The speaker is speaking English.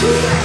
Yeah.